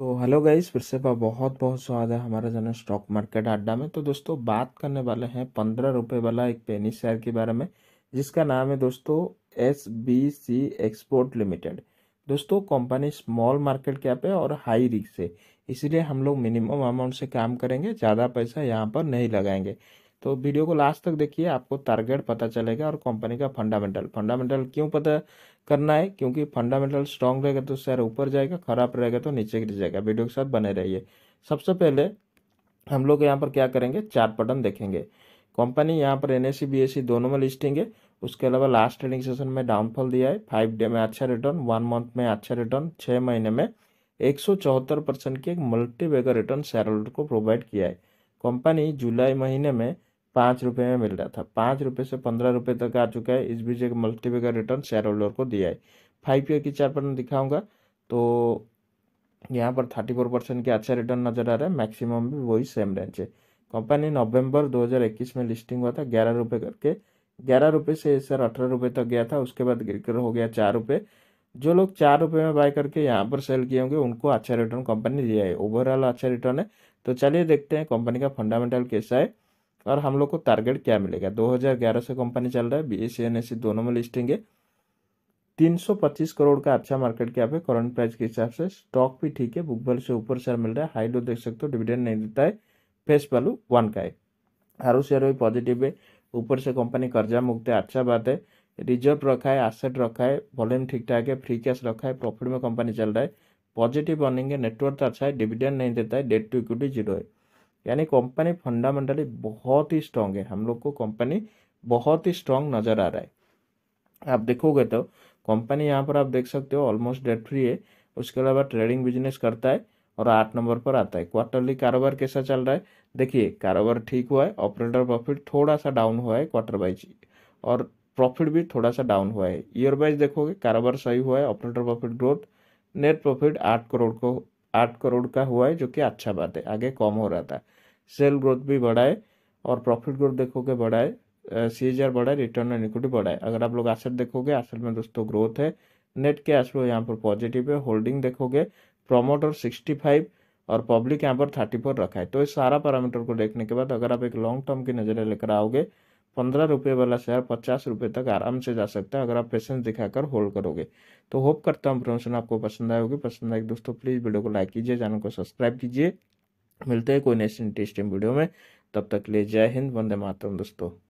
तो hello guys, फिर से बहुत बहुत स्वागत है हमारे चैनल स्टॉक मार्केट अड्डा में। तो दोस्तों, बात करने वाले हैं पंद्रह रुपये वाला एक पेनी शेयर के बारे में, जिसका नाम है दोस्तों S B C export limited. दोस्तों, कंपनी स्मॉल मार्केट कैप है और हाई रिस्क है, इसीलिए हम लोग मिनिमम अमाउंट से काम करेंगे, ज़्यादा पैसा यहाँ पर नहीं लगाएँगे। तो वीडियो को लास्ट तक देखिए, आपको टारगेट पता चलेगा और कंपनी का फंडामेंटल फंडामेंटल क्यों पता करना है? क्योंकि फंडामेंटल स्ट्रांग रहेगा तो शेयर ऊपर जाएगा, खराब रहेगा तो नीचे गिर जाएगा। वीडियो के साथ बने रहिए। सबसे पहले हम लोग यहाँ पर क्या करेंगे? चार बटन देखेंगे। कंपनी यहाँ पर एन एस दोनों में लिस्टिंग है। उसके अलावा लास्ट ट्रेडिंग सेशन में डाउनफॉल दिया है। फाइव डे में अच्छा रिटर्न वन मंथ में अच्छा रिटर्न छः महीने में एक सौ चौहत्तर परसेंट की एक multibagger return share holder को प्रोवाइड किया है। कंपनी जुलाई महीने में पाँच रुपये में मिल रहा था। पाँच रुपये से पंद्रह रुपये तक आ चुका है। इस बीच एक मल्टीपे का रिटर्न शेयर होल्डर को दिया है। फाइव ईयर की चार पर दिखाऊँगा। तो यहाँ पर थर्टी फोर परसेंट के अच्छा रिटर्न नज़र आ रहा है। मैक्सिमम भी वही सेम रेंज है। कंपनी नवंबर 2021 में लिस्टिंग हुआ था ग्यारह रुपये करके। ग्यारह रुपये से सर अठारह रुपये तक गया था। उसके बाद गिर कर हो गया चार रुपये जो लोग चार रुपये में बाय करके यहाँ पर सेल किए होंगे, उनको अच्छा रिटर्न कंपनी दिया है। ओवरऑल अच्छा रिटर्न है। तो चलिए देखते हैं कंपनी का फंडामेंटल कैसा है। और हम लोग को टारगेट क्या मिलेगा? 2011 से कंपनी चल रहा है बी एस सी दोनों में लिस्टिंग है। 325 करोड़ का अच्छा मार्केट कैप है करंट प्राइस के हिसाब से। स्टॉक भी ठीक है बुक वैल्यू से ऊपर शेयर मिल रहा है। हाई लो देख सकते हो डिविडेंड नहीं देता है फेस वैल्यू वन का है। आर शेयर भी पॉजिटिव है, ऊपर से कंपनी कर्जा मुक्त है अच्छा बात है। रिज़र्व रखा है एसेट रखा है वॉल्यूम ठीक ठाक है फ्री कैश रखा है प्रॉफिट में कंपनी चल रहा है। पॉजिटिव अर्निंग है नेटवर्क अच्छा है डिविडेंड नहीं देता है डेट टू इक्विटी ज़ीरो है। यानी कंपनी फंडामेंटली बहुत ही स्ट्रांग है। हम लोग को कंपनी बहुत ही स्ट्रांग नज़र आ रहा है। आप देखोगे तो कंपनी यहाँ पर आप देख सकते हो ऑलमोस्ट डेट फ्री है। उसके अलावा ट्रेडिंग बिज़नेस करता है और आठ नंबर पर आता है। क्वार्टरली कारोबार कैसा चल रहा है? देखिए, कारोबार ठीक हुआ है ऑपरेटर प्रॉफिट थोड़ा सा डाउन हुआ है क्वार्टर वाइज और प्रॉफिट भी थोड़ा सा डाउन हुआ है। ईयर वाइज देखोगे, कारोबार सही हुआ है operator profit growth net profit आठ करोड़ को, आठ करोड़ का हुआ है, जो कि अच्छा बात है। आगे कम हो रहा था। सेल ग्रोथ भी बढ़ा है और प्रॉफिट ग्रोथ देखोगे बढ़ा है C H R return on equity बढ़ा है अगर आप लोग एसेट देखोगे एसेट में दोस्तों ग्रोथ है नेट कैश फ्लो यहाँ पर पॉजिटिव है होल्डिंग देखोगे प्रोमोटर सिक्सटी फाइव और पब्लिक यहाँ पर थर्टी फोर रखा है। तो इस सारा पैरामीटर को देखने के बाद अगर आप एक लॉन्ग टर्म की नज़रें लेकर आओगे, पंद्रह रुपये वाला शेयर पचास रुपये तक आराम से जा सकता है, अगर आप पेशेंस दिखाकर होल्ड करोगे। तो होप करता हूँ इन्फॉर्मेशन आपको पसंद आएगी पसंद आएगी दोस्तों प्लीज़ वीडियो को लाइक कीजिए चैनल को सब्सक्राइब कीजिए। मिलते हैं कोई नेक्स्ट इंटरेस्टिंग वीडियो में। तब तक ले जय हिंद, वंदे मातरम दोस्तों।